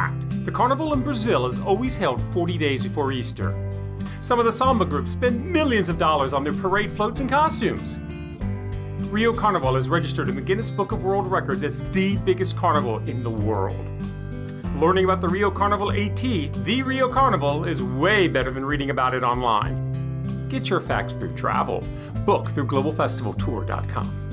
fact, the carnival in Brazil is always held 40 days before Easter. Some of the samba groups spend millions of dollars on their parade floats and costumes. Rio Carnival is registered in the Guinness Book of World Records as the biggest carnival in the world. Learning about the Rio Carnival AT, the Rio Carnival, is way better than reading about it online. Get your facts through travel. Book through globalfestivaltour.com.